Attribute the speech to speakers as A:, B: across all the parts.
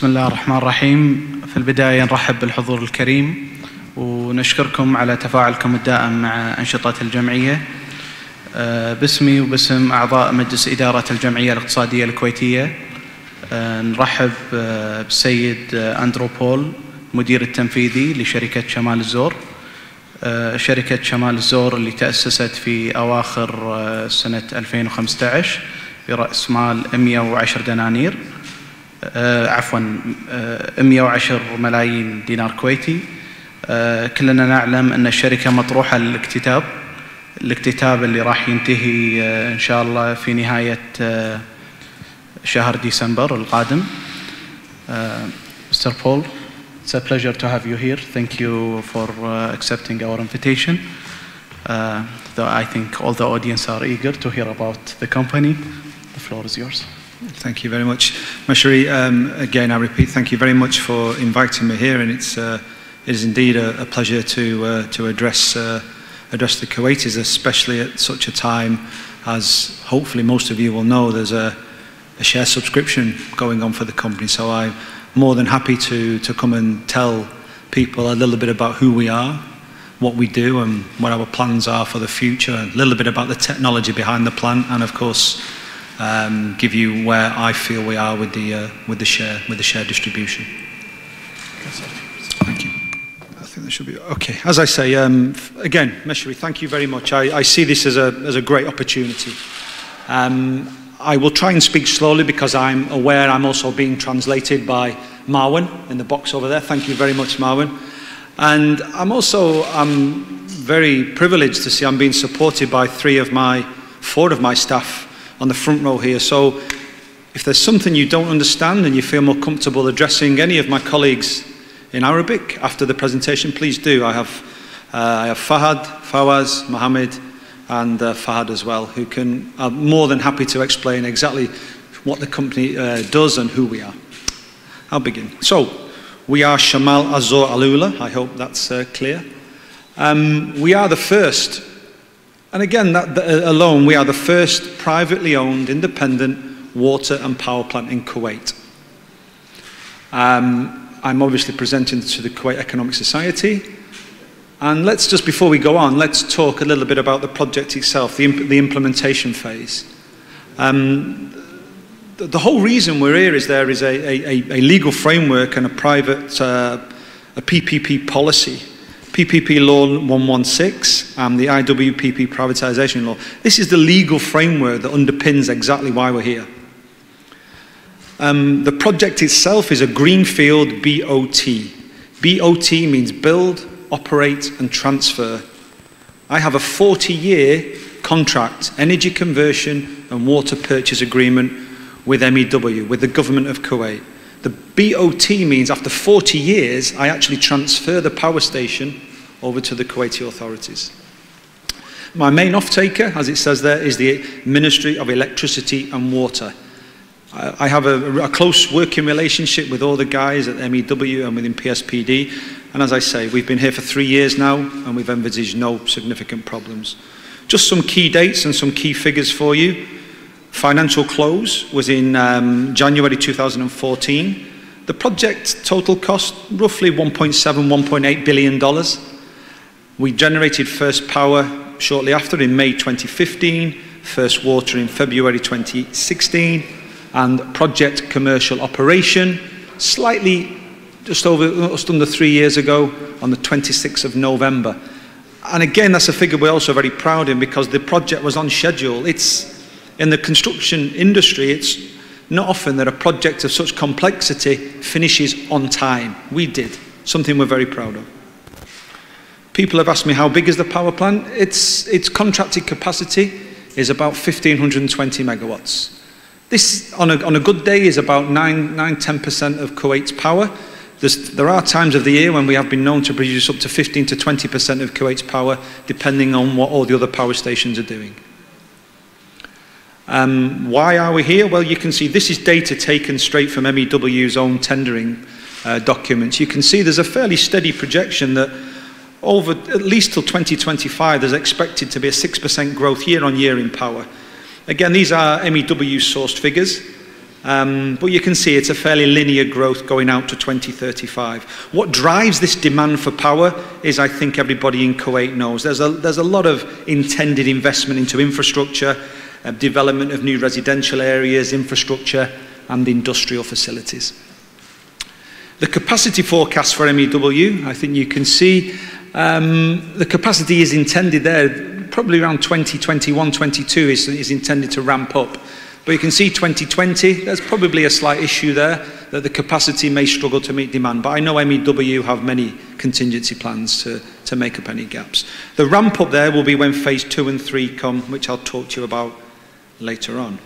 A: بسم الله الرحمن الرحيم. في البداية نرحب بالحضور الكريم ونشكركم على تفاعلكم الدائم مع أنشطة الجمعية. آه، باسمي وباسم أعضاء مجلس إدارة الجمعية الاقتصادية الكويتية. آه، نرحب آه، بالسيد أندرو بول مدير التنفيذي لشركة شمال الزور. شركة شمال الزور اللي تأسست في أواخر سنة 2015 برأس مال 110 دنانير. عفوا آه، 110 ملايين دينار كويتي آه، كلنا نعلم أن الشركة مطروحة للاكتتاب الاكتتاب اللي راح ينتهي آه، إن شاء الله في نهاية آه، شهر ديسمبر القادم Uh, Mr. Paul, it's a pleasure to have you here. Thank you for uh, accepting our invitation. Uh, though I think all the audience are eager to hear about the company. The floor is yours.
B: Thank you very much. Mashari, um, again, I repeat, thank you very much for inviting me here, and it's, uh, it is indeed a, a pleasure to, uh, to address, uh, address the Kuwaitis, especially at such a time as hopefully most of you will know there's a, a share subscription going on for the company. So I'm more than happy to, to come and tell people a little bit about who we are, what we do, and what our plans are for the future, a little bit about the technology behind the plant, and of course, um, give you where I feel we are with the, uh, with the, share, with the share distribution. Thank you. I think that should be okay. As I say, um, again, Mashari, thank you very much. I, I see this as a, as a great opportunity. Um, I will try and speak slowly because I'm aware I'm also being translated by Marwan in the box over there. Thank you very much, Marwan. And I'm also I'm very privileged to see I'm being supported by three of my, four of my staff on the front row here. So if there's something you don't understand and you feel more comfortable addressing any of my colleagues in Arabic after the presentation, please do. I have, uh, I have Fahad, Fawaz, Mohammed, and uh, Fahad as well, who can, are more than happy to explain exactly what the company uh, does and who we are. I'll begin. So, we are Shamal Azor Alula. I hope that's uh, clear. Um, we are the first, and again, that, that alone, we are the first privately owned independent water and power plant in Kuwait. Um, I'm obviously presenting to the Kuwait Economic Society. And let's just, before we go on, let's talk a little bit about the project itself, the, imp- the implementation phase. Um, the, the whole reason we're here is there is a, a, a legal framework and a private, uh, a PPP policy. PPP Law 116 and the IWPP privatisation law. This is the legal framework that underpins exactly why we're here. Um, the project itself is a greenfield BOT. BOT means build, operate, and transfer. I have a 40 year contract, energy conversion and water purchase agreement with MEW, with the government of Kuwait. The BOT means after 40 years, I actually transfer the power station over to the Kuwaiti authorities. My main off-taker, as it says there, is the Ministry of Electricity and Water. I have a, a close working relationship with all the guys at MEW and within PSPD. And as I say, we've been here for three years now and we've envisaged no significant problems. Just some key dates and some key figures for you. Financial close was in um, January 2014. The project total cost roughly 1.7, 1.8 billion dollars. We generated first power shortly after in May 2015, first water in February 2016, and project commercial operation slightly just over just under three years ago on the 26th of November. And again, that's a figure we're also very proud in because the project was on schedule. It's in the construction industry, it's not often that a project of such complexity finishes on time. We did, something we're very proud of. People have asked me how big is the power plant? Its, its contracted capacity is about 1520 megawatts. This, on a, on a good day, is about 9, 9 10% of Kuwait's power. There's, there are times of the year when we have been known to produce up to 15 to 20% of Kuwait's power, depending on what all the other power stations are doing. Um, why are we here? Well, you can see this is data taken straight from MEW's own tendering uh, documents. You can see there's a fairly steady projection that over at least till 2025, there's expected to be a 6% growth year on year in power. Again, these are MEW sourced figures. Um, but you can see it's a fairly linear growth going out to 2035. What drives this demand for power is, I think everybody in Kuwait knows, there's a, there's a lot of intended investment into infrastructure, uh, development of new residential areas, infrastructure, and industrial facilities. The capacity forecast for MEW, I think you can see, um, the capacity is intended there, probably around 2021, 22 is, is intended to ramp up. But you can see 2020, there's probably a slight issue there that the capacity may struggle to meet demand. But I know MEW have many contingency plans to, to make up any gaps. The ramp up there will be when phase two and three come, which I'll talk to you about later on.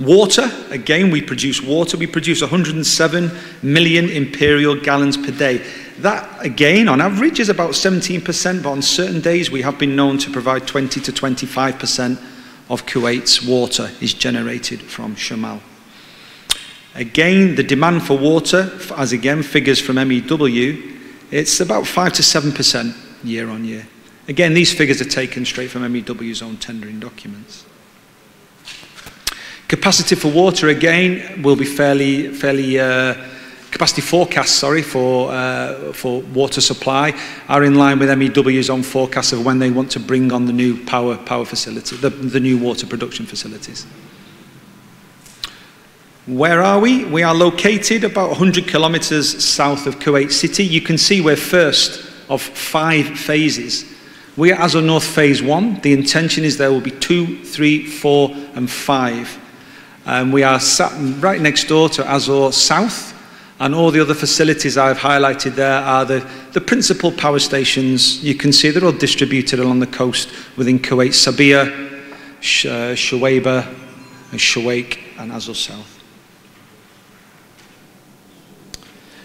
B: Water, again, we produce water. We produce 107 million imperial gallons per day. That, again, on average, is about 17%, but on certain days we have been known to provide 20 to 25% of Kuwait's water is generated from Shamal. Again, the demand for water, as again figures from MEW, it's about 5 to 7% year on year. Again, these figures are taken straight from MEW's own tendering documents. Capacity for water, again, will be fairly, fairly uh, capacity forecasts, sorry, for, uh, for water supply are in line with MEW's own forecasts of when they want to bring on the new power, power facility, the, the new water production facilities. Where are we? We are located about 100 kilometers south of Kuwait City. You can see we're first of five phases. We are Azor North Phase 1. The intention is there will be two, three, four, and five. Um, we are sat right next door to Azor South, and all the other facilities I've highlighted there are the, the principal power stations. You can see they're all distributed along the coast within Kuwait, Sabia, Sh uh, Shuwaiba, and Shuwaik, and Azor South.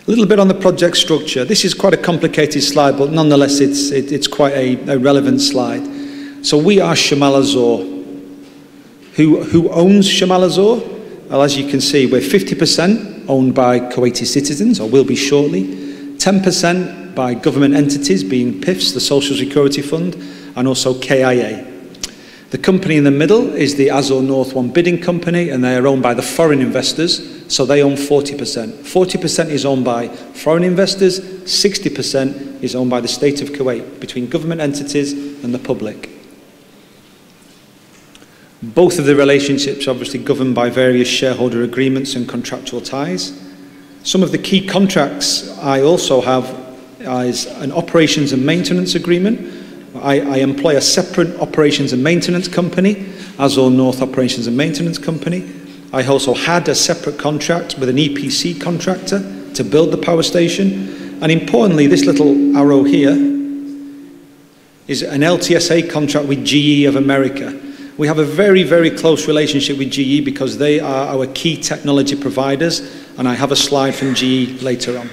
B: A little bit on the project structure. This is quite a complicated slide, but nonetheless it's, it, it's quite a, a, relevant slide. So we are Shamal Azor. Who, who owns Shamal Azor? Well, as you can see, we're 50% owned by Kuwaiti citizens, or will be shortly, 10% by government entities, being PIFSS, the Social Security Fund, and also KIA. The company in the middle is the Azor North One bidding company, and they are owned by the foreign investors, so they own 40%. 40% is owned by foreign investors, 60% is owned by the state of Kuwait, between government entities and the public. Both of the relationships obviously governed by various shareholder agreements and contractual ties. Some of the key contracts I also have is an operations and maintenance agreement. I, I employ a separate operations and maintenance company, Azor North Operations and Maintenance Company. I also had a separate contract with an EPC contractor to build the power station. And importantly, this little arrow here is an LTSA contract with GE of America. We have a very, very close relationship with GE because they are our key technology providers, and I have a slide from GE later on.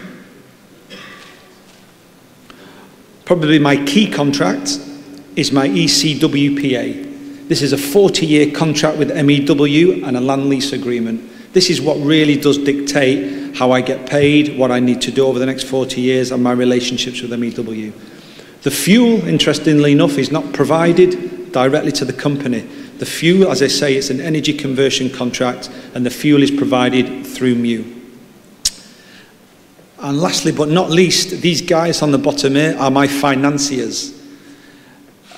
B: Probably my key contract is my ECWPA. This is a 40-year contract with MEW and a land lease agreement. This is what really does dictate how I get paid, what I need to do over the next 40 years, and my relationships with MEW. The fuel, interestingly enough, is not provided directly to the company. The fuel, as I say, it's an energy conversion contract, and the fuel is provided through MEW. And lastly, but not least, these guys on the bottom here are my financiers.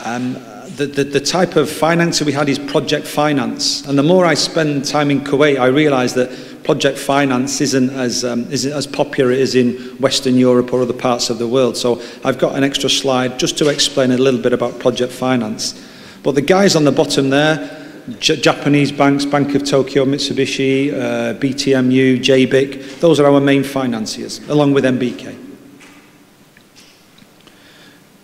B: Um, the, the, the, type of financier we had is project finance. And the more I spend time in Kuwait, I realize that project finance isn't as, um, isn't as popular as in Western Europe or other parts of the world. So I've got an extra slide just to explain a little bit about project finance. But the guys on the bottom there, J Japanese banks, Bank of Tokyo, Mitsubishi, uh, BTMU, JBIC, those are our main financiers, along with NBK.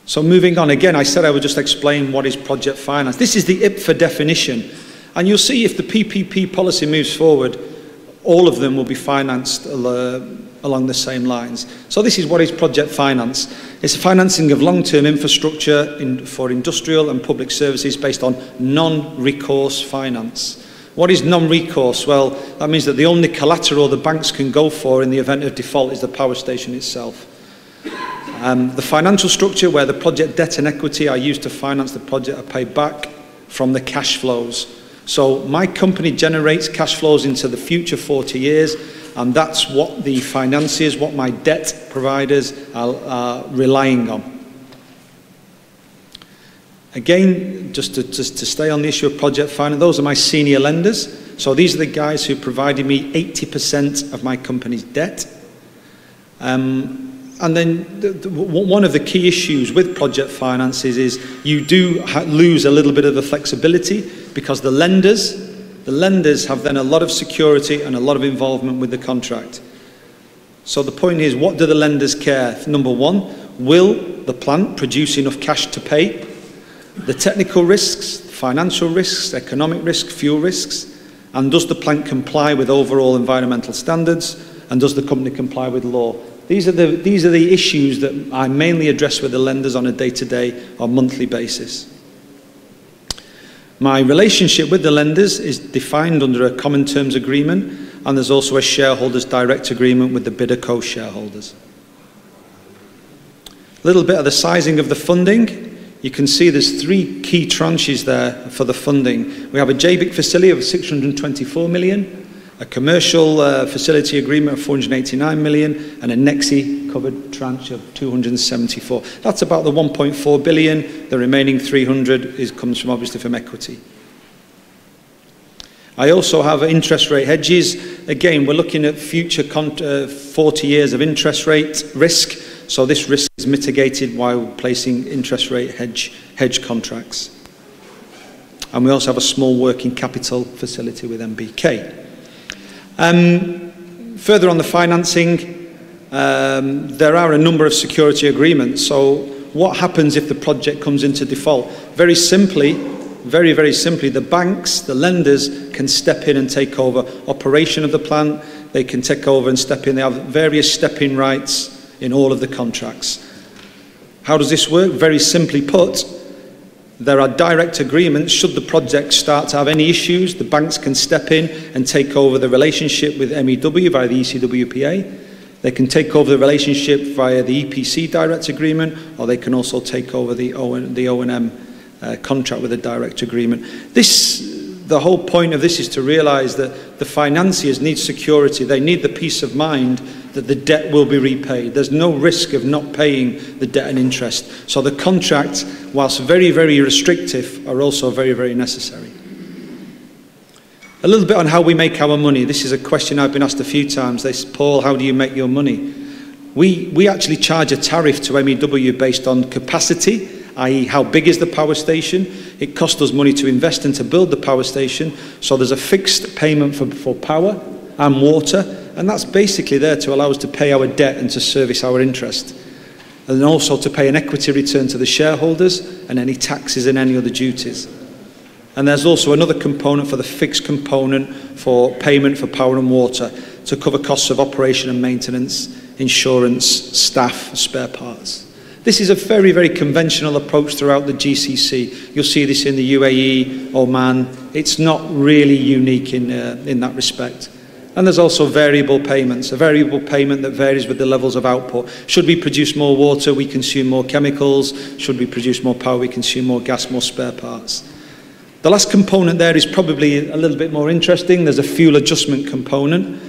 B: So moving on, again, I said I would just explain what is project finance. This is the IPFA definition. And you'll see if the PPP policy moves forward, all of them will be financed uh, along the same lines. So this is what is project finance. It's financing of long-term infrastructure in, for industrial and public services based on non-recourse finance. What is non-recourse? Well, that means that the only collateral the banks can go for in the event of default is the power station itself. Um, the financial structure where the project debt and equity are used to finance the project are paid back from the cash flows So my company generates cash flows into the future 40 years, and that's what the financiers, what my debt providers are, relying on. Again, just to, just to stay on the issue of project finance, those are my senior lenders. So these are the guys who provided me 80% of my company's debt. Um, and then the, the, one of the key issues with project finances is you do lose a little bit of the flexibility because the lenders, the lenders have then a lot of security and a lot of involvement with the contract. So the point is, what do the lenders care? Number one, will the plant produce enough cash to pay? The technical risks, financial risks, economic risk, fuel risks, and does the plant comply with overall environmental standards? And does the company comply with law? These are, the, these are the issues that I mainly address with the lenders on a day-to-day or monthly basis. My relationship with the lenders is defined under a common terms agreement and there's also a shareholders direct agreement with the bidder co-shareholders. A little bit of the sizing of the funding. You can see there's three key tranches there for the funding. We have a JBIC facility of 624 million, a commercial uh, facility agreement of 489 million and a NEXI covered tranche of 274. That's about the 1.4 billion. The remaining 300 is, comes from obviously from equity. I also have interest rate hedges. Again, we're looking at future uh, 40 years of interest rate risk. So this risk is mitigated while placing interest rate hedge, hedge contracts. And we also have a small working capital facility with NBK. Um, further on the financing, um, there are a number of security agreements. So what happens if the project comes into default? Very simply, very, very simply, the banks, the lenders can step in and take over operation of the plant. They can take over and step in. They have various step-in rights in all of the contracts. How does this work? Very simply put, there are direct agreements. Should the project start to have any issues, the banks can step in and take over the relationship with MEW via the ECWPA. They can take over the relationship via the EPC direct agreement, or they can also take over the O&M uh, contract with a direct agreement. This, the whole point of this is to realise that the financiers need security. They need the peace of mind that the debt will be repaid. There's no risk of not paying the debt and interest. So the contracts, whilst very, very restrictive, are also very, very necessary. A little bit on how we make our money. This is a question I've been asked a few times. They say, Paul, how do you make your money? We, we actually charge a tariff to MEW based on capacity, i.e. how big is the power station. It costs us money to invest and to build the power station. So there's a fixed payment for, for power and water and that's basically there to allow us to pay our debt and to service our interest. And also to pay an equity return to the shareholders and any taxes and any other duties. And there's also another component for the fixed component for payment for power and water to cover costs of operation and maintenance, insurance, staff, spare parts. This is a very, very conventional approach throughout the GCC. You'll see this in the UAE, Oman. It's not really unique in, uh, in that respect. And there's also variable payments, a variable payment that varies with the levels of output. Should we produce more water, we consume more chemicals. Should we produce more power, we consume more gas, more spare parts. The last component there is probably a little bit more interesting. There's a fuel adjustment component,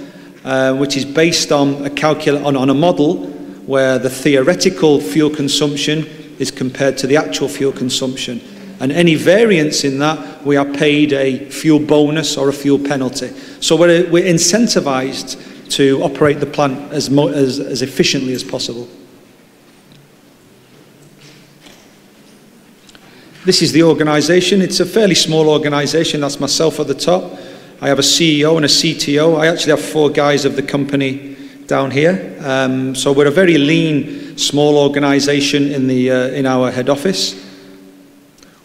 B: uh, which is based on a, calcul- on, on a model where the theoretical fuel consumption is compared to the actual fuel consumption. And any variance in that, we are paid a fuel bonus or a fuel penalty. So we're, we're incentivized to operate the plant as, as, as efficiently as possible. This is the organisation. It's a fairly small organisation. That's myself at the top. I have a CEO and a CTO. I actually have four guys of the company down here. Um, so we're a very lean, small organisation in, the, uh, in our head office.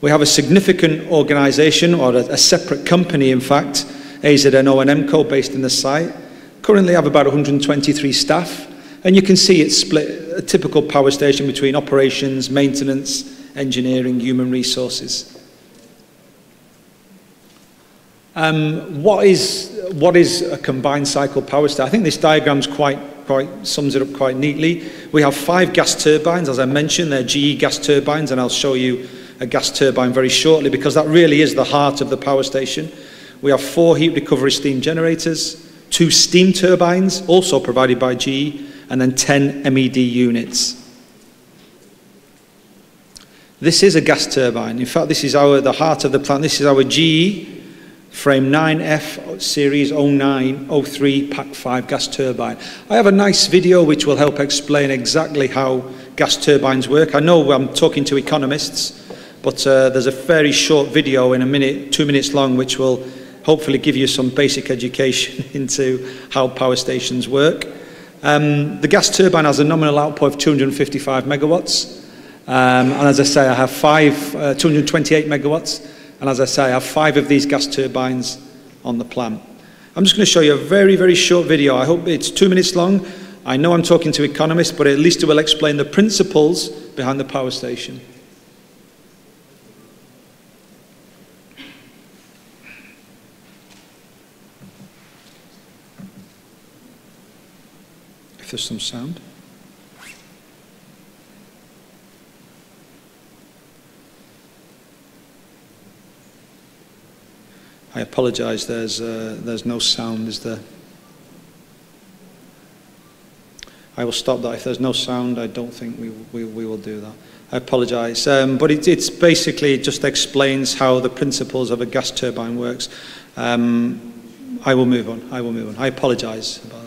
B: We have a significant organisation, or a, a, separate company, in fact, AZN O&M Co, based in the site. Currently have about 123 staff, and you can see it's split, a typical power station between operations, maintenance, engineering, human resources. Um, what, is, what is a combined cycle power station? I think this diagram quite, quite sums it up quite neatly. We have five gas turbines, as I mentioned, they're GE gas turbines, and I'll show you a gas turbine very shortly because that really is the heart of the power station. We have four heat recovery steam generators, two steam turbines, also provided by GE, and then 10 MED units. This is a gas turbine. In fact, this is our, the heart of the plant. This is our GE frame 9F series 0903 pack 5 gas turbine. I have a nice video which will help explain exactly how gas turbines work. I know I'm talking to economists, but uh, there's a very short video in a minute, two minutes long, which will hopefully give you some basic education into how power stations work. Um, the gas turbine has a nominal output of 255 megawatts. Um, and as I say, I have five, uh, 228 megawatts. And as I say, I have five of these gas turbines on the plant. I'm just going to show you a very, very short video. I hope it's two minutes long. I know I'm talking to economists, but at least it will explain the principles behind the power station. There's some sound. I apologise, there's, uh, there's no sound, is there? I will stop that. If there's no sound, I don't think we, we, we will do that. I apologise. Um, but it, it's basically, just explains how the principles of a gas turbine works. Um, I will move on. I will move on. I apologise about that.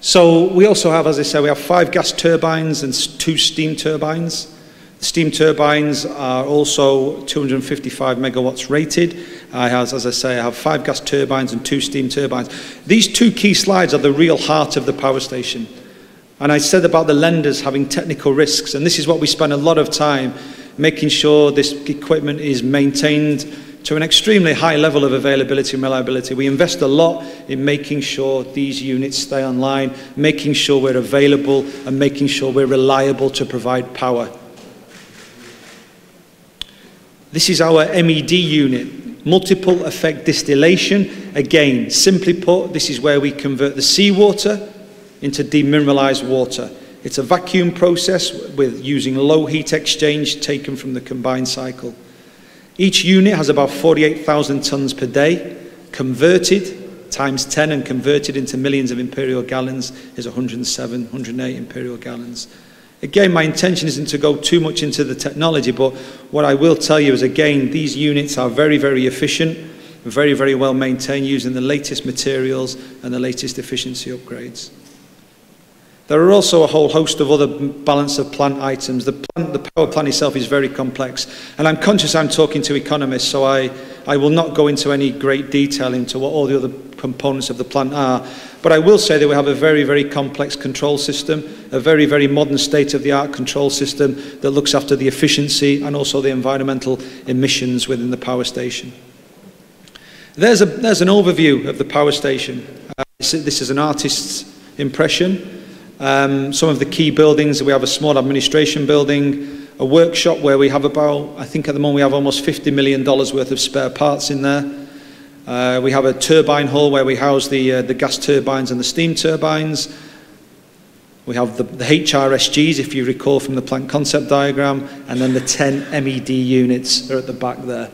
B: So we also have, as I said, we have five gas turbines and two steam turbines. The steam turbines are also 255 megawatts rated. I have, as I say, I have five gas turbines and two steam turbines. These two key slides are the real heart of the power station. And I said about the lenders having technical risks, and this is what we spend a lot of time making sure this equipment is maintained to an extremely high level of availability and reliability. We invest a lot in making sure these units stay online, making sure we're available, and making sure we're reliable to provide power. This is our MED unit multiple effect distillation. Again, simply put, this is where we convert the seawater into demineralized water. It's a vacuum process with using low heat exchange taken from the combined cycle. Each unit has about 48,000 tons per day. Converted times 10 and converted into millions of imperial gallons is 107, 108 imperial gallons. Again, my intention isn't to go too much into the technology, but what I will tell you is, again, these units are very, very efficient, very, very well maintained using the latest materials and the latest efficiency upgrades. There are also a whole host of other balance of plant items. The, plant, the power plant itself is very complex, and I'm conscious I'm talking to economists, so I, I will not go into any great detail into what all the other components of the plant are. But I will say that we have a very, very complex control system, a very, very modern state-of-the-art control system that looks after the efficiency and also the environmental emissions within the power station. There's, a, there's an overview of the power station. Uh, this is an artist's impression. Um, some of the key buildings, we have a small administration building, a workshop where we have about, I think at the moment we have almost $50 million worth of spare parts in there. Uh, we have a turbine hall where we house the, uh, the gas turbines and the steam turbines. We have the, the HRSGs, if you recall from the plant concept diagram, and then the 10 MED units are at the back there.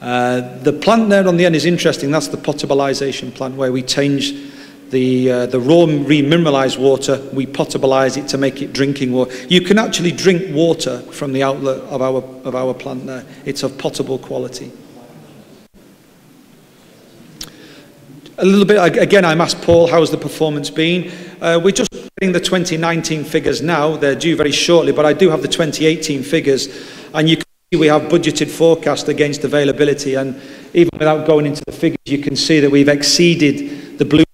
B: Uh, the plant there on the end is interesting. That's the potabilization plant where we change the, uh, the raw remineralized water, we potabilize it to make it drinking water. You can actually drink water from the outlet of our, of our plant there. It's of potable quality. A little bit, again, I'm asked Paul, how's the performance been? Uh, we're just getting the 2019 figures now. They're due very shortly, but I do have the 2018 figures. And you can see we have budgeted forecast against availability. And even without going into the figures, you can see that we've exceeded the blue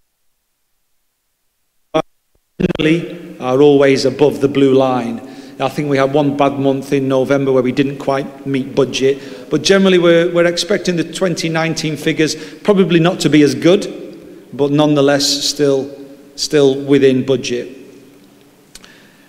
B: generally are always above the blue line. I think we had one bad month in November where we didn't quite meet budget, but generally we're, we're expecting the 2019 figures probably not to be as good, but nonetheless still, still within budget.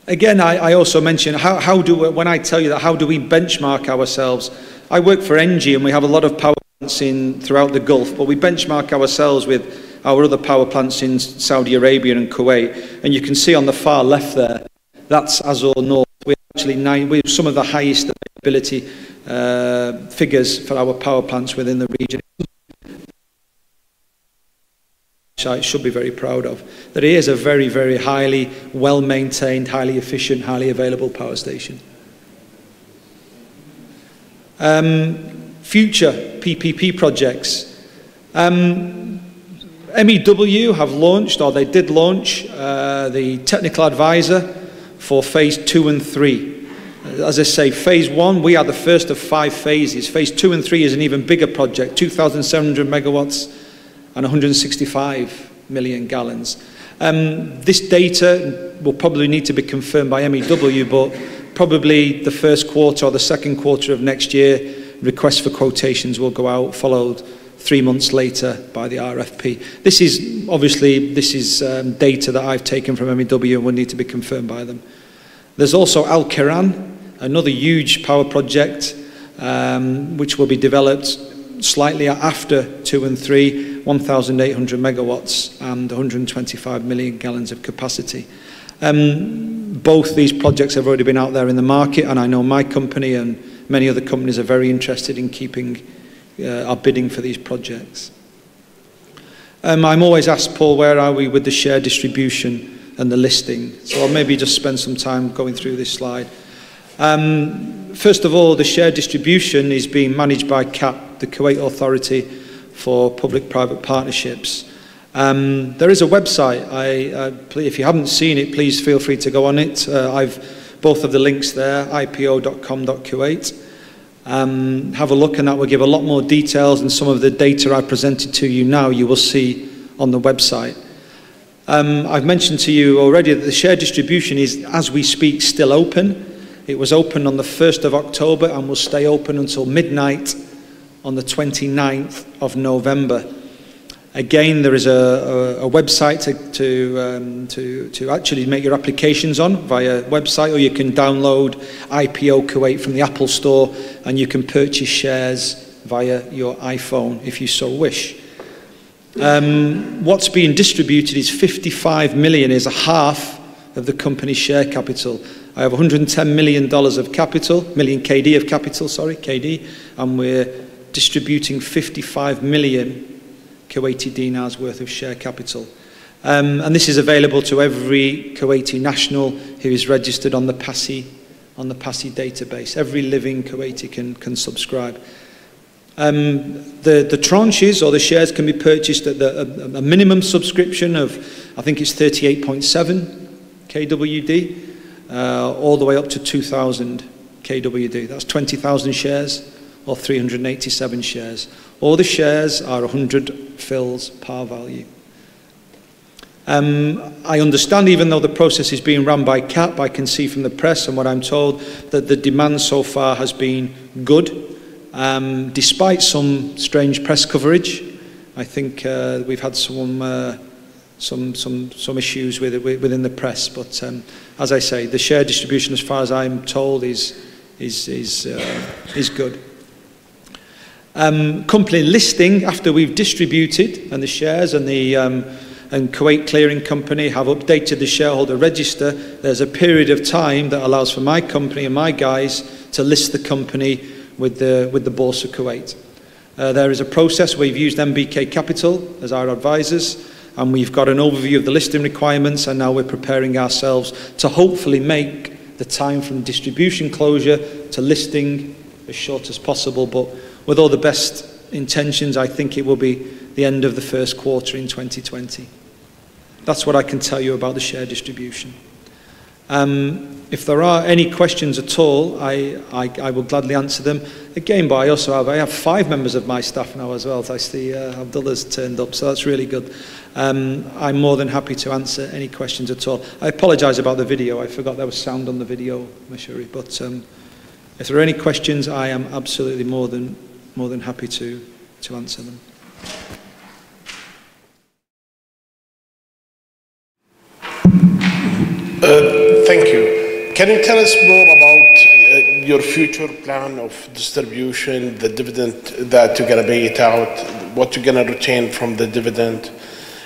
B: Again, I, I also mentioned how, how do we, when I tell you that, how do we benchmark ourselves? I work for Engie and we have a lot of power plants in throughout the Gulf, but we benchmark ourselves with our other power plants in Saudi Arabia and Kuwait. And you can see on the far left there, that's Azor North. We're actually nine, we're some of the highest reliability uh, figures for our power plants within the region. I should be very proud of. That it is a very, very highly well maintained, highly efficient, highly available power station. Um, future PPP projects. Um, MEW have launched, or they did launch, uh, the technical advisor for phase two and three. As I say, phase one, we are the first of five phases. Phase two and three is an even bigger project, 2,700 megawatts and 165 million gallons. Um, this data will probably need to be confirmed by MEW, but probably the first quarter or the second quarter of next year, requests for quotations will go out, followed three months later by the RFP. This is, obviously, this is um, data that I've taken from MEW and will need to be confirmed by them. There's also Al Kiran, another huge power project, um, which will be developed slightly after two and three, 1,800 megawatts and 125 million gallons of capacity. Um, both these projects have already been out there in the market, and I know my company and many other companies are very interested in keeping uh, our bidding for these projects. Um, I'm always asked, Paul, where are we with the share distribution and the listing? So I'll maybe just spend some time going through this slide. Um, first of all, the share distribution is being managed by CAP, the Kuwait Authority for Public-Private Partnerships. Um, there is a website. I, uh, if you haven't seen it, please feel free to go on it. Uh, I've both of the links there, ipo.com.kuwait. um, have a look and that will give a lot more details and some of the data I presented to you now you will see on the website. Um, I've mentioned to you already that the share distribution is, as we speak, still open. It was open on the 1st of October and will stay open until midnight on the 29th of November. Again, there is a, a, a website to, to, um, to, to actually make your applications on via website, or you can download IPO Kuwait from the Apple Store and you can purchase shares via your iPhone if you so wish. Um, what's being distributed is 55 million, is a half of the company's share capital. I have 110 million dollars of capital, million KD of capital, sorry, KD, and we're distributing 55 million Kuwaiti dinars worth of share capital. Um, and this is available to every Kuwaiti national who is registered on the PACI, on the PACI database. Every living Kuwaiti can, can subscribe. Um, the, the tranches or the shares can be purchased at the, a, a minimum subscription of, I think it's 38.7 KWD, uh, all the way up to 2,000 KWD. That's 20,000 shares or 387 shares. All the shares are 100 fils par value. Um, I understand, even though the process is being run by CAP, I can see from the press and what I'm told that the demand so far has been good, um, despite some strange press coverage. I think uh, we've had some, uh, some, some, some issues with it within the press, but um, as I say, the share distribution, as far as I'm told, is, is, is, uh, is good. Um, company listing, after we've distributed and the shares and the um, and Kuwait Clearing Company have updated the shareholder register, there's a period of time that allows for my company and my guys to list the company with the, with the Bourse of Kuwait. Uh, there is a process. We've used NBK Capital as our advisors, and we've got an overview of the listing requirements, and now we're preparing ourselves to hopefully make the time from distribution closure to listing as short as possible. But with all the best intentions, I think it will be the end of the first quarter in 2020. That's what I can tell you about the share distribution. Um, if there are any questions at all, I, I, I, will gladly answer them. Again, but I also have, I have five members of my staff now as well. I see uh, Abdullah's turned up, so that's really good. Um, I'm more than happy to answer any questions at all. I apologise about the video. I forgot there was sound on the video, Mashari. But um, if there are any questions, I am absolutely more than more than happy to, to answer them.
C: Uh, thank you. Can you tell us more about uh, your future plan of distribution, the dividend that you're going to pay it out, what you're going to retain from the dividend,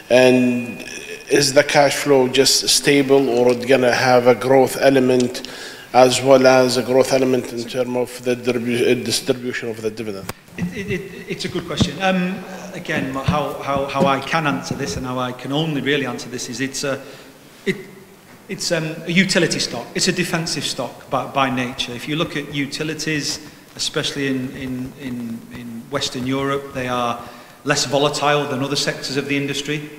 C: and is the cash flow just stable or going to have a growth element as well as a growth element in terms of the uh, distribution of the dividend?
B: It, it, it, it's a good question. Um, again, how, how, how I can answer this and how I can only really answer this is it's a, it, it's um, a utility stock. It's a defensive stock by, by nature. If you look at utilities, especially in, in, in, in Western Europe, they are less volatile than other sectors of the industry.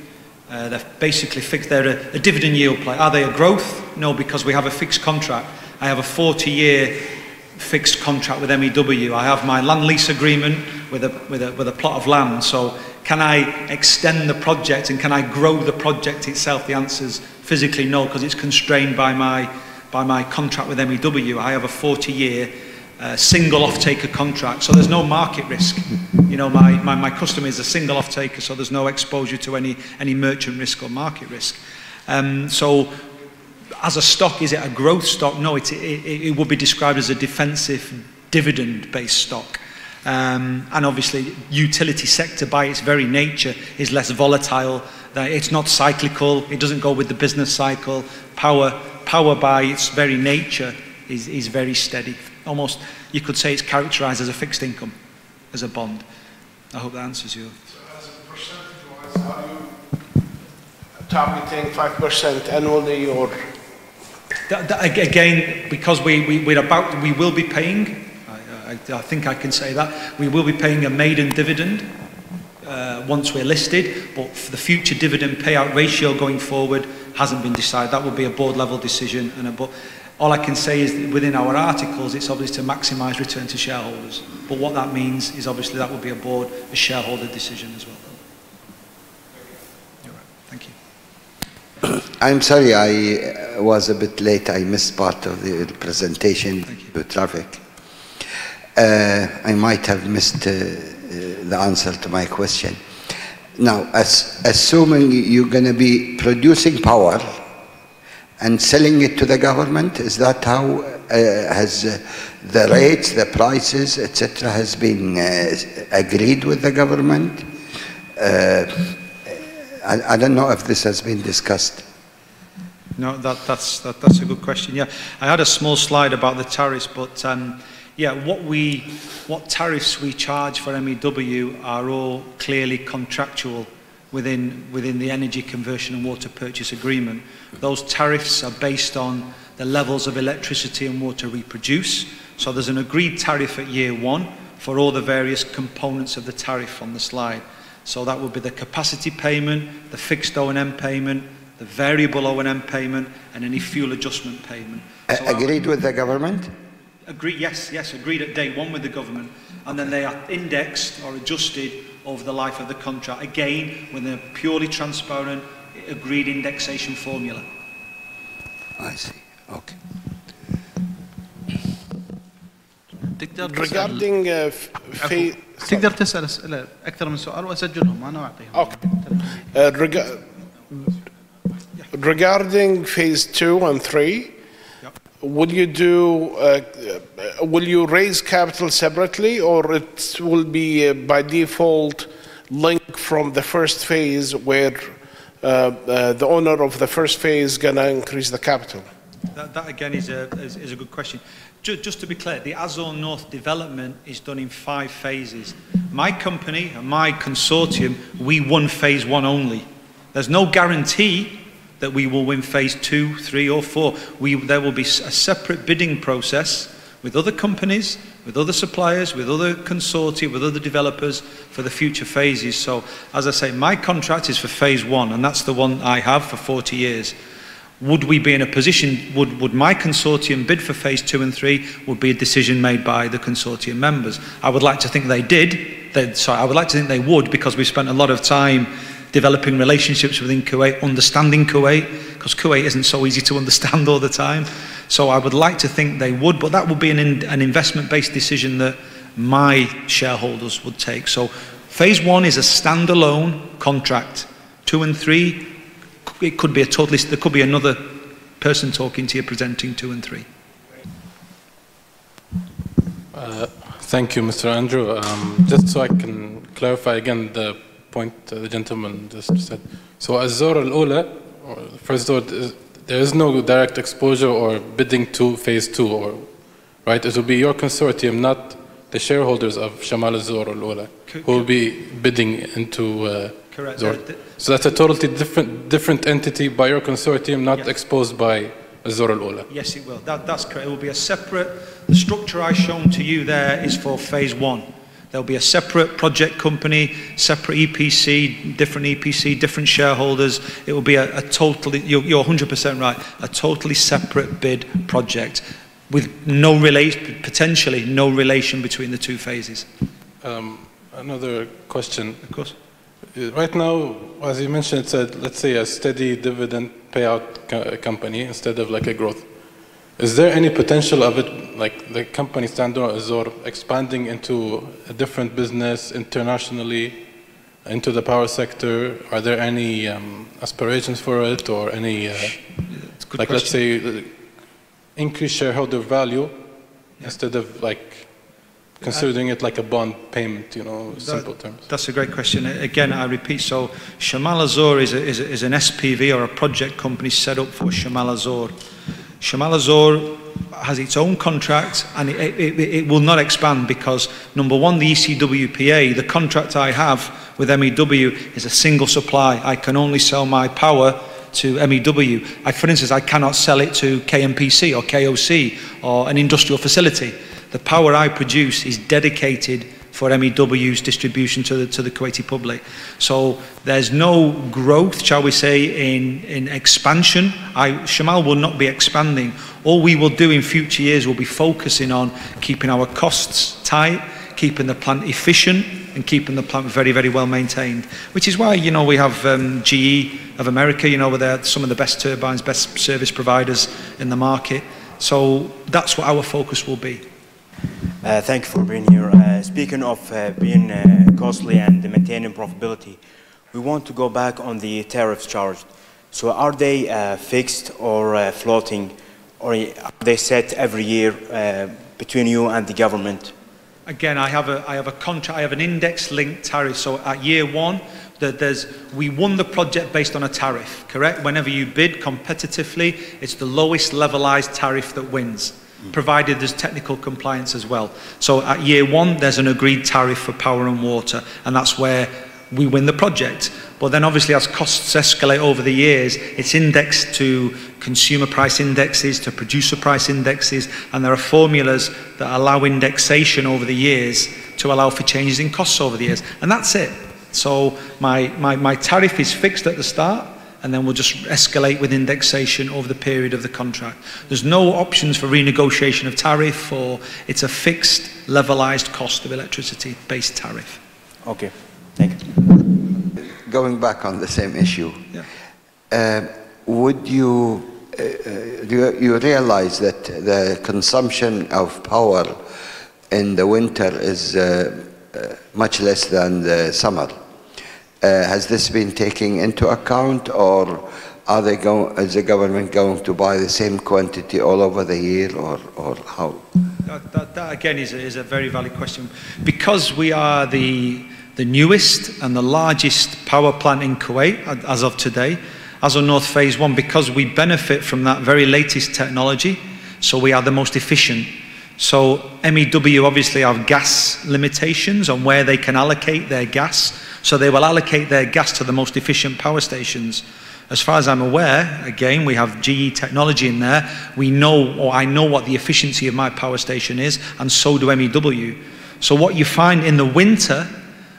B: Uh, they're basically fixed. They're a, a dividend yield play. Are they a growth? No, because we have a fixed contract. I have a 40-year fixed contract with MEW. I have my land lease agreement with a, with a, with a plot of land. So can I extend the project and can I grow the project itself? The answer is physically no, because it's constrained by my, by my contract with MEW. I have a 40-year uh, single off-taker contract, so there's no market risk. You know, my, my, my customer is a single off-taker, so there's no exposure to any, any merchant risk or market risk. Um, so as a stock, is it a growth stock? No, it, it, it would be described as a defensive dividend-based stock. Um, and obviously, utility sector by its very nature is less volatile. It's not cyclical. It doesn't go with the business cycle. Power, power by its very nature is, is very steady. Almost, you could say it's characterized as a fixed income, as a bond. I hope that answers you.
C: So as a percentage-wise, are you targeting 5% annually or?
B: That, that, again, because we, we, we're about, we will be paying, I, I, I think I can say that, we will be paying a maiden dividend uh, once we're listed, but for the future dividend payout ratio going forward hasn't been decided. That will be a board level decision. And a, but all I can say is that within our articles, it's obviously to maximise return to shareholders. But what that means is obviously that will be a board, a shareholder decision as well. You're right. Thank you.
D: I'm sorry I uh, was a bit late. I missed part of the presentation due to traffic. Uh, I might have missed uh, uh, the answer to my question. Now, as, assuming you're going to be producing power and selling it to the government, is that how uh, has uh, the rates, the prices, etc., has been uh, agreed with the government? I, I don't know if this has been discussed.
B: No, that, that's, that, that's a good question. Yeah, I had a small slide about the tariffs, but um, yeah, what, we, what tariffs we charge for MEW are all clearly contractual within, within the energy conversion and water purchase agreement. Those tariffs are based on the levels of electricity and water we produce. So there's an agreed tariff at year one for all the various components of the tariff on the slide. So that would be the capacity payment, the fixed O&M payment, the variable O&M payment, and any fuel adjustment payment. So
D: agreed with the government?
B: Agreed, yes, yes, agreed at day one with the government. And then they are indexed or adjusted over the life of the contract, again, with a purely transparent, agreed indexation formula.
D: I see, okay.
C: Regarding uh,
A: تقدر تسال اسئله اكثر من سؤال واسجلهم انا واعطيهم
C: Okay. Uh, rega- regarding phase two and three,
B: Yep.
C: will you do, uh, uh, will you raise capital separately or it will be uh, by default link from the first phase where uh, uh, the owner of the first phase gonna increase the capital?
B: That, that again is a, is, is a good question. Just, to be clear, the Azor North development is done in five phases. My company and my consortium, we won phase one only. There's no guarantee that we will win phase two, three, or four. We, there will be a separate bidding process with other companies, with other suppliers, with other consortia, with other developers for the future phases. So, as I say, my contract is for phase one, and that's the one I have for 40 years. Would we be in a position, would, would my consortium bid for phase two and three, would be a decision made by the consortium members. I would like to think they did, they, sorry, I would like to think they would because we spent a lot of time developing relationships within Kuwait, understanding Kuwait, because Kuwait isn't so easy to understand all the time. So I would like to think they would, but that would be an, in, an investment-based decision that my shareholders would take. So phase one is a standalone contract. Two and three, it could be a totally, there could be another person talking to you presenting two and three.
E: Uh, thank you, Mr. Andrew. Um, just so I can clarify again the point uh, the gentleman just said. So Azor al-Ula, first door, there is no direct exposure or bidding to phase two, or right? It will be your consortium, not the shareholders of Shamal Azor al-Ula, who will be bidding into uh,
B: Correct. The-
E: So that's a totally different different entity by your consortium, not
B: Yes.
E: exposed by Zohr al-Ula.
B: Yes, it will. That, that's correct. It will be a separate, the structure I've shown to you there is for phase one. There'll be a separate project company, separate EPC, different EPC, different shareholders. It will be a, a totally, you're, you're 100% right, a totally separate bid project with no relation, potentially no relation between the two phases.
E: Um, another question.
B: Of course.
E: Uh, Right now, as you mentioned, it's a, let's say a steady dividend payout co- company instead of like a growth. Is there any potential of it, like the company Standor Azor, expanding into a different business internationally, into the power sector? Are there any um, aspirations for it or any, uh,
B: It's a good
E: like let's say, uh, increase shareholder value instead of like considering it like a bond payment, you know, simple terms?
B: That's a great question. Again, I repeat, so Shamal Azor is, a, is, a, is an SPV or a project company set up for Shamal Azor. Shamal Azor has its own contract and it, it, it, it will not expand because, number one, the ECWPA, the contract I have with MEW is a single supply. I can only sell my power to MEW. I, for instance, I cannot sell it to KNPC or KOC or an industrial facility. The power I produce is dedicated for MEW's distribution to the, to the Kuwaiti public. So there's no growth, shall we say, in, in expansion. I, Shamal will not be expanding. All we will do in future years will be focusing on keeping our costs tight, keeping the plant efficient, and keeping the plant very, very well maintained. Which is why, you know, we have um, GE of America, you know, where they're some of the best turbines, best service providers in the market. So that's what our focus will be.
F: Uh, thank you for being here. Uh, speaking of uh, being uh, costly and maintaining profitability, we want to go back on the tariffs charged. So are they uh, fixed or uh, floating, or are they set every year between you and the government?
B: Again, I have a, I have a contract, I have an index-linked tariff. So at year one, that there's, we won the project based on a tariff, correct? Whenever you bid competitively, it's the lowest levelized tariff that wins, provided there's technical compliance as well. So at year one, there's an agreed tariff for power and water, and that's where we win the project. But then obviously as costs escalate over the years, it's indexed to consumer price indexes, to producer price indexes, and there are formulas that allow indexation over the years to allow for changes in costs over the years. And that's it. So my, my, my tariff is fixed at the start, and then we'll just escalate with indexation over the period of the contract. There's no options for renegotiation of tariff, or it's a fixed, levelized cost of electricity based tariff.
F: Okay, thank you.
D: Going back on the same issue,
B: Yeah.
D: uh, would you, uh, uh, you, you realize that the consumption of power in the winter is uh, uh, much less than the summer? Uh, has this been taken into account or are they going, is the government going to buy the same quantity all over the year or, or how?
B: That, that, that again is a, is a very valid question. Because we are the, the newest and the largest power plant in Kuwait as of today, as of North Phase 1, because we benefit from that very latest technology, so we are the most efficient. So MEW obviously have gas limitations on where they can allocate their gas, so they will allocate their gas to the most efficient power stations. As far as I'm aware, again, we have GE technology in there. We know, or I know what the efficiency of my power station is, and so do MEW. So what you find in the winter,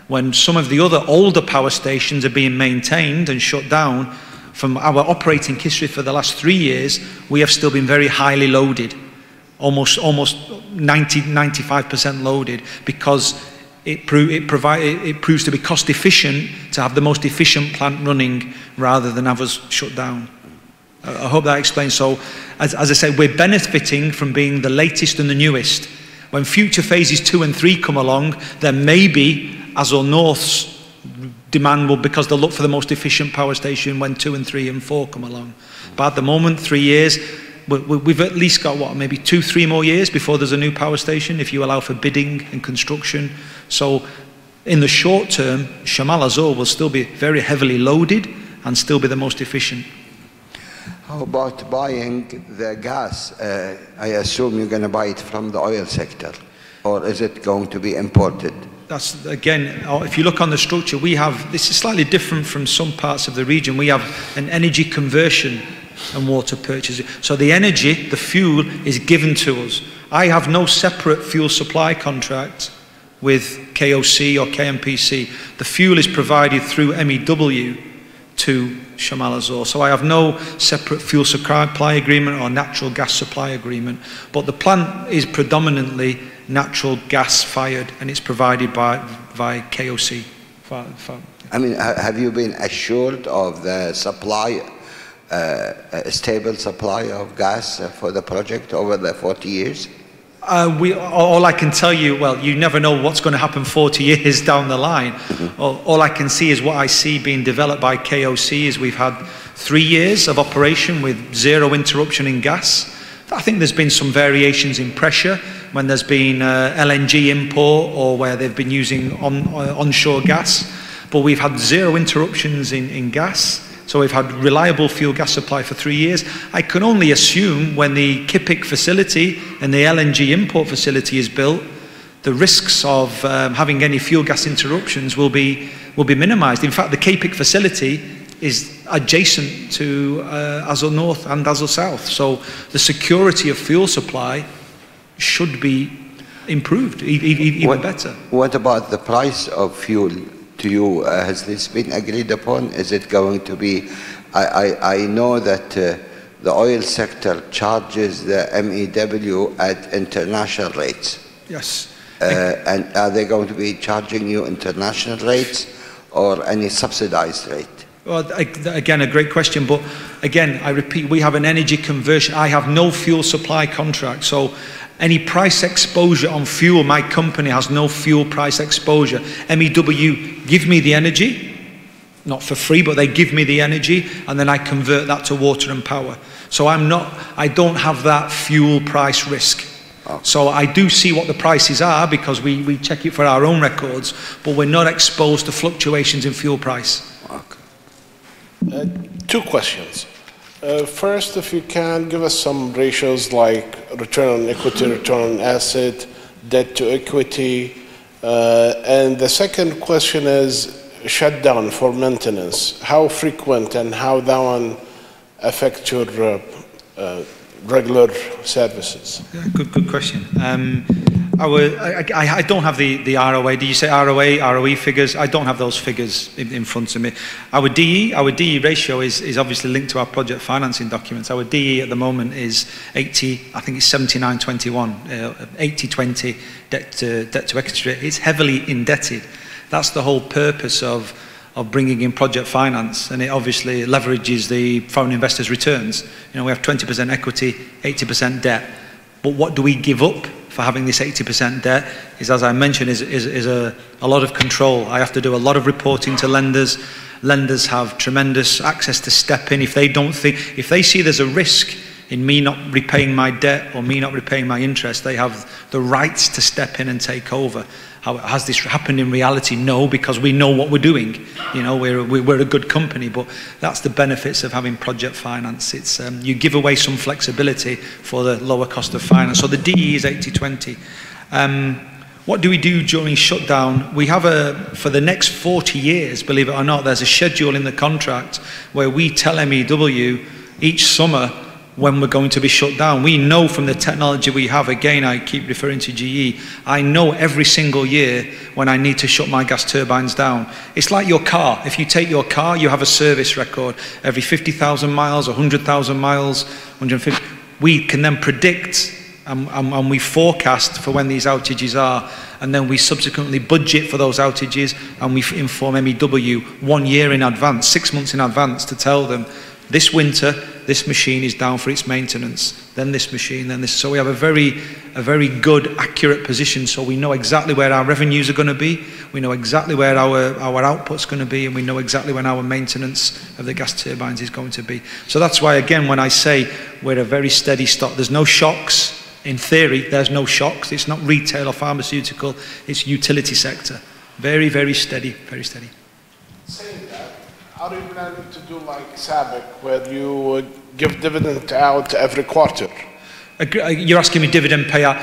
B: when some of the other older power stations are being maintained and shut down, from our operating history for the last three years, we have still been very highly loaded, almost almost 90, 95% loaded, because it, pro- it, provide, it, proves to be cost efficient to have the most efficient plant running rather than have us shut down. I hope that explains. So, as, as I said, we're benefiting from being the latest and the newest. When future phases two and three come along, then maybe Azor North's demand will, because they'll look for the most efficient power station when two and three and four come along. But at the moment, three years, we've at least got what, maybe two, three more years before there's a new power station, if you allow for bidding and construction. So, in the short term, Shamal Azor will still be very heavily loaded and still be the most efficient.
D: How about buying the gas? Uh, I assume you're going to buy it from the oil sector, or is it going to be imported?
B: That's again, uh, if you look on the structure, we have this is slightly different from some parts of the region. We have an energy conversion and water purchase. So the energy, the fuel, is given to us. I have no separate fuel supply contract with KOC or KNPC. The fuel is provided through MEW to Shamal Azor. So I have no separate fuel supply agreement or natural gas supply agreement. But the plant is predominantly natural gas fired and it's provided by, by KOC.
D: I mean, have you been assured of the supply, a stable supply of gas for the project over the 40 years?
B: Uh, we, all I can tell you, well, you never know what's going to happen 40 years down the line. Mm-hmm. All, all, I can see is what I see being developed by KOC is we've had three years of operation with zero interruption in gas. I think there's been some variations in pressure when there's been uh, LNG import or where they've been using on, uh, onshore gas. But we've had zero interruptions in, in gas. So we've had reliable fuel gas supply for three years. I can only assume when the KIPIC facility and the LNG import facility is built, the risks of um, having any fuel gas interruptions will be, will be minimized. In fact, the KIPIC facility is adjacent to uh, Azor North and Azor South. So the security of fuel supply should be improved, even
D: what,
B: better.
D: What about the price of fuel to you? Uh, has this been agreed upon? Is it going to be? I, I, I know that uh, the oil sector charges the MEW at international rates.
B: Yes.
D: Uh, and are they going to be charging you international rates or any subsidized rate?
B: Well, again, a great question, but again, I repeat, we have an energy conversion. I have no fuel supply contract, so any price exposure on fuel, my company has no fuel price exposure. MEW give me the energy, not for free, but they give me the energy, and then I convert that to water and power. So I'm not, I don't have that fuel price risk. So I do see what the prices are because we, we check it for our own records, but we're not exposed to fluctuations in fuel price.
D: Okay.
C: Uh, two questions. Uh, first, if you can give us some ratios like return on equity, return on asset, debt to equity. Uh, and the second question is shutdown for maintenance. How frequent and how that one affect your uh, uh regular services?
B: Yeah, good, good question. Um, I, I, I, don't have the, the ROA. Do you say ROA, ROE figures? I don't have those figures in, in front of me. Our DE, our DE ratio is, is obviously linked to our project financing documents. Our DE at the moment is 80, I think it's 7921, uh, 80-20 debt to, debt to equity. It's heavily indebted. That's the whole purpose of, of bringing in project finance, and it obviously leverages the foreign investors' returns. You know, we have 20% equity, 80% debt. But what do we give up for having this 80% debt is, as I mentioned, is, is, is a, a lot of control. I have to do a lot of reporting to lenders. Lenders have tremendous access to step in. If they don't think, if they see there's a risk in me not repaying my debt or me not repaying my interest, they have the rights to step in and take over. How, has this happened in reality? No, because we know what we're doing. You know, we're, we're a good company, but that's the benefits of having project finance. It's, um, you give away some flexibility for the lower cost of finance. So the DE is 80-20. Um, what do we do during shutdown? We have a, for the next 40 years, believe it or not, there's a schedule in the contract where we tell MEW each summer when we're going to be shut down. We know from the technology we have, again, I keep referring to GE, I know every single year when I need to shut my gas turbines down. It's like your car. If you take your car, you have a service record. Every 50,000 miles, 100,000 miles, 150, we can then predict and, and, and, we forecast for when these outages are, and then we subsequently budget for those outages, and we inform MEW one year in advance, six months in advance, to tell them this winter, this machine is down for its maintenance, then this machine, then this. So we have a very, a very good, accurate position so we know exactly where our revenues are going to be, we know exactly where our, our output's going to be, and we know exactly when our maintenance of the gas turbines is going to be. So that's why, again, when I say we're a very steady stock, there's no shocks. In theory, there's no shocks. It's not retail or pharmaceutical, it's utility sector. Very, very steady, very steady.
C: Saying that, are you planning to do like SABIC, where you give dividend out every quarter.
B: Uh, You're asking me dividend payout.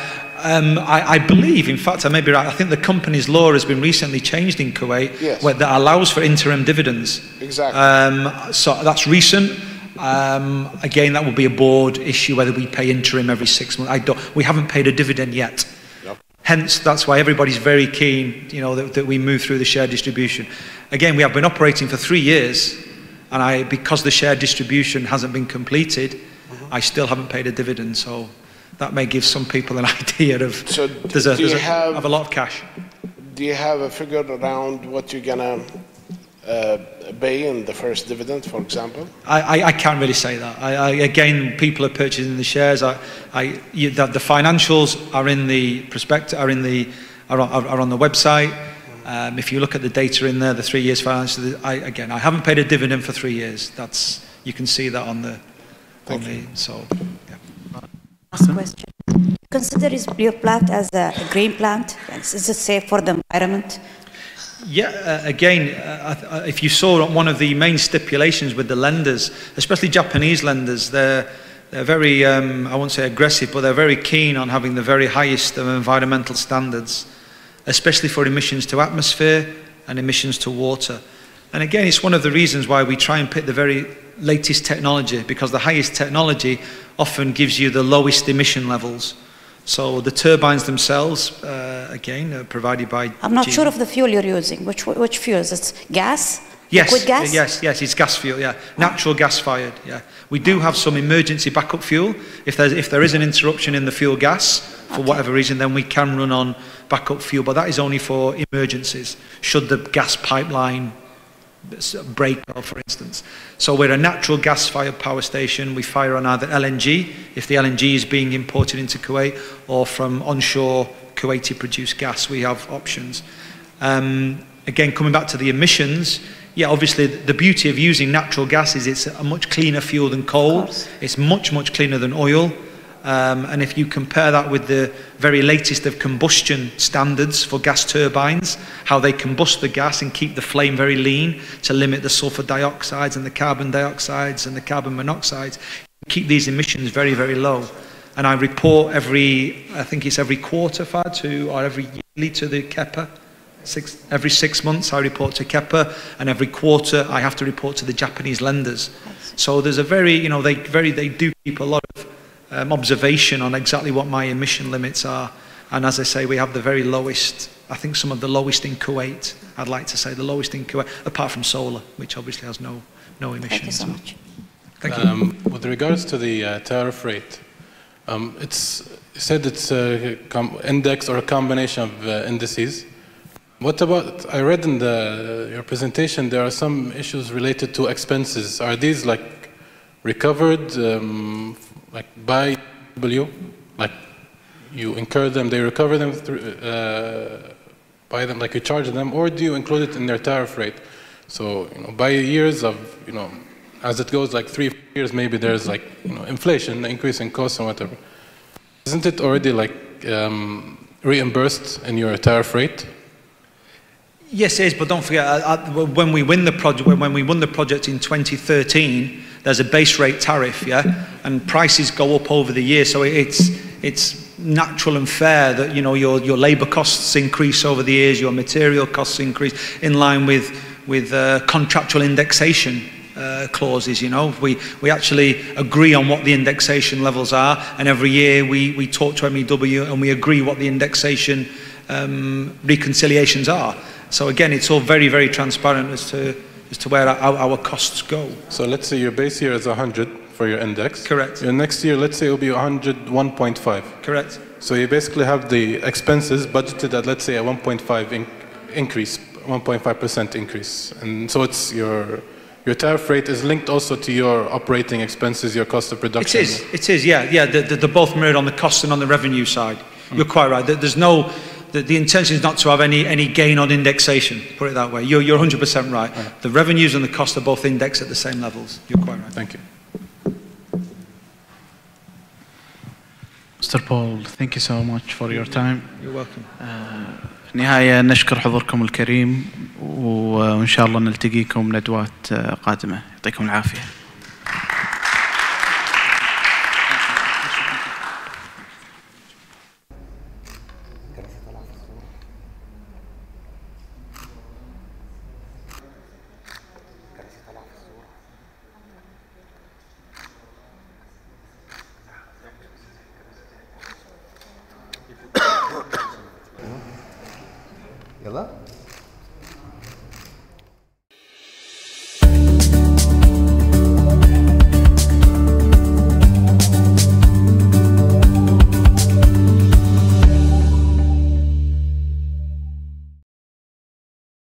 B: Um, I, I believe, in fact, I may be right. I think the company's law has been recently changed in Kuwait
C: Yes.
B: where that allows for interim dividends.
C: Exactly.
B: Um, so that's recent. Um, again, that will be a board issue whether we pay interim every six months. I don't, we haven't paid a dividend yet. Hence, that's why everybody's very keen, you know, that, that we move through the share distribution. Again, we have been operating for three years, and I, because the share distribution hasn't been completed,
C: Mm-hmm.
B: I still haven't paid a dividend. So that may give some people an idea of
C: So
B: there's a,
C: do you
B: there's a,
C: have-
B: have a lot of cash.
C: Do you have a figure around what you're gonna pay in the first dividend, for example?
B: I, I, I can't really say that. I, I, again, people are purchasing the shares. I, I, you, the, the financials are in the prospectus, are in the, are on, are on the website. Um, if you look at the data in there, the three years financials, I, again, I haven't paid a dividend for three years. That's, you can see that on the, on the, so, yeah.
G: Last question. Consider is your plant as a a green plant? Is it safe for the environment?
B: Yeah, uh, again, uh, uh, if you saw one of the main stipulations with the lenders, especially Japanese lenders, they're, they're very, um, I won't say aggressive, but they're very keen on having the very highest of environmental standards, especially for emissions to atmosphere and emissions to water. And again, it's one of the reasons why we try and pick the very latest technology, because the highest technology often gives you the lowest emission levels. So the turbines themselves, uh, again, are provided by
G: I'm not
B: GE.
G: sure of the fuel you're using. Which which fuels? It's gas?
B: Yes,
G: Liquid gas?
B: yes, yes, it's gas fuel, yeah. Natural gas fired, yeah. We do have some emergency backup fuel. If, there's, if there is an interruption in the fuel gas, for whatever reason, then we can run on backup fuel, but that is only for emergencies, should the gas pipeline break, for instance. So we're a natural gas-fired power station. We fire on either LNG, if the LNG is being imported into Kuwait, or from onshore Kuwaiti-produced gas. We have options. Um, again, coming back to the emissions, yeah, obviously the beauty of using natural gas is it's a much cleaner fuel than coal. It's much, much cleaner than oil. Um, and if you compare that with the very latest of combustion standards for gas turbines, how they combust the gas and keep the flame very lean to limit the sulfur dioxides and the carbon dioxides and the carbon monoxides, keep these emissions very, very low. And I report every, I think it's every quarter, Fad, to, or every yearly to the KEPA. Six, every six months I report to KEPA, and every quarter I have to report to the Japanese lenders. So there's a very, you know, they very they do keep a lot of um, observation on exactly what my emission limits are. And as I say, we have the very lowest, I think some of the lowest in Kuwait. I'd like to say the lowest in Kuwait, apart from solar, which obviously has no no emissions.
G: Thank you so much.
B: Thank you.
E: Um, with regards to the uh, tariff rate, um, it's you said it's a com- index or a combination of uh, indices. What about? I read in the your presentation there are some issues related to expenses. Are these like recovered, um, like by W, like you incur them, they recover them through, uh, by them, like you charge them, or do you include it in their tariff rate? So you know, by years of you know, as it goes, like three years, maybe there's like you know inflation, increase in costs and whatever. Isn't it already like um, reimbursed in your tariff rate?
B: Yes, it is, but don't forget, uh, uh, when we win the project, when we won the project in 2013, there's a base rate tariff, yeah, and prices go up over the year, so it's it's natural and fair that you know your your labour costs increase over the years, your material costs increase in line with with uh, contractual indexation uh, clauses. You know, we we actually agree on what the indexation levels are, and every year we we talk to MEW and we agree what the indexation um, reconciliations are. So again, it's all very, very transparent as to, as to where our, our costs go.
E: So let's say your base year is 100 for your index.
B: Correct.
E: Your next year, let's say, it will be 101.5.
B: Correct?
E: So you basically have the expenses budgeted at, let's say, a 1.5 in- increase, 1.5% increase. And so it's your, your tariff rate is linked also to your operating expenses, your cost of production.
B: is, it is, yeah, yeah. They're, they're both mirrored on the cost and on the revenue side. You're quite right. There's no, the, the intention is not to have any, any gain on indexation, put it that way. You're, you're 100% right. The revenues and the cost are both indexed at the same levels. You're quite right.
E: Thank you.
A: Mr. Paul, thank you so much for your time.
B: You're welcome.
A: في النهاية نشكر حضوركم الكريم وإن شاء الله نلتقيكم ندوات قادمة يعطيكم العافية